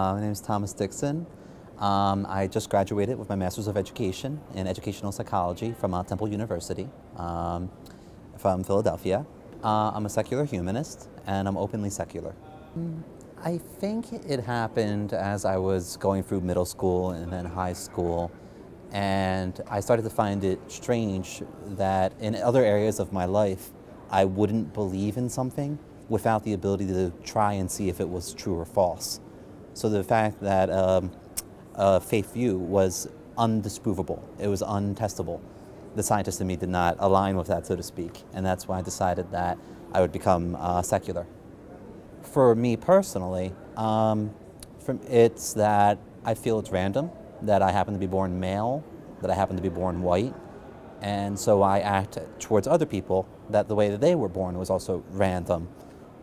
Uh, my name is Thomas Dixon. Um, I just graduated with my Master's of Education in Educational Psychology from uh, Temple University um, from Philadelphia. Uh, I'm a secular humanist and I'm openly secular. I think it happened as I was going through middle school and then high school and I started to find it strange that in other areas of my life I wouldn't believe in something without the ability to try and see if it was true or false. So the fact that um, view was undisprovable, it was untestable. The scientist in me did not align with that, so to speak, and that's why I decided that I would become uh, secular. For me personally, um, from, it's that I feel it's random, that I happen to be born male, that I happen to be born white, and so I act towards other people that the way that they were born was also random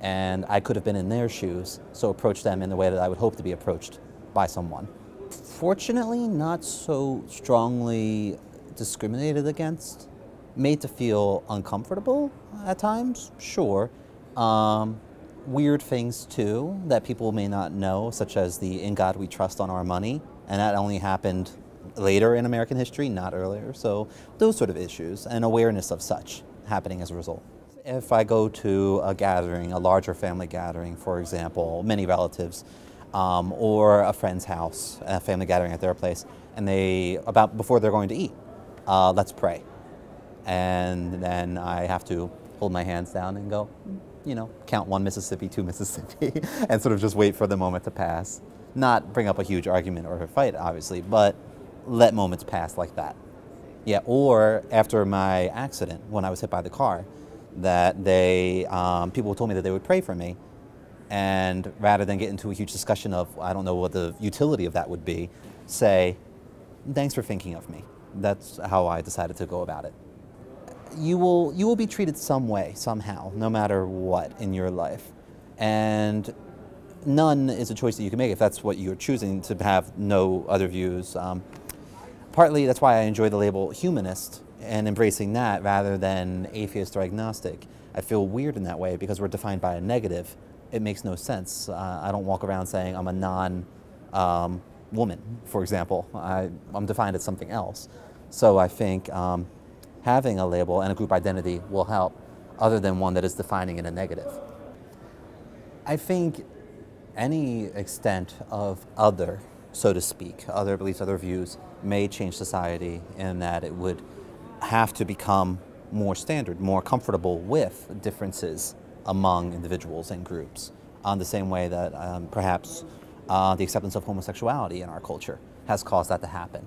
and I could have been in their shoes, so approach them in the way that I would hope to be approached by someone. Fortunately, not so strongly discriminated against, made to feel uncomfortable at times, sure. Um, weird things too that people may not know, such as the In God We Trust on Our Money, and that only happened later in American history, not earlier. So those sort of issues and awareness of such happening as a result. If I go to a gathering, a larger family gathering, for example, many relatives, um, or a friend's house, a family gathering at their place, and they, about before they're going to eat, uh, let's pray. And then I have to hold my hands down and go, you know, count one Mississippi, two Mississippi, and sort of just wait for the moment to pass. Not bring up a huge argument or a fight, obviously, but let moments pass like that. Yeah, or after my accident, when I was hit by the car, that they, um, people told me that they would pray for me. And rather than get into a huge discussion of, I don't know what the utility of that would be, say, thanks for thinking of me. That's how I decided to go about it. You will, you will be treated some way, somehow, no matter what in your life. And none is a choice that you can make if that's what you're choosing to have no other views. Um, partly that's why I enjoy the label humanist and embracing that rather than atheist or agnostic. I feel weird in that way because we're defined by a negative. It makes no sense. Uh, I don't walk around saying I'm a non um, woman, for example. I, am defined as something else. So I think um, having a label and a group identity will help other than one that is defining in a negative. I think any extent of other, so to speak, other beliefs, other views, may change society in that it would have to become more standard, more comfortable with differences among individuals and groups, on the same way that um, perhaps uh, the acceptance of homosexuality in our culture has caused that to happen.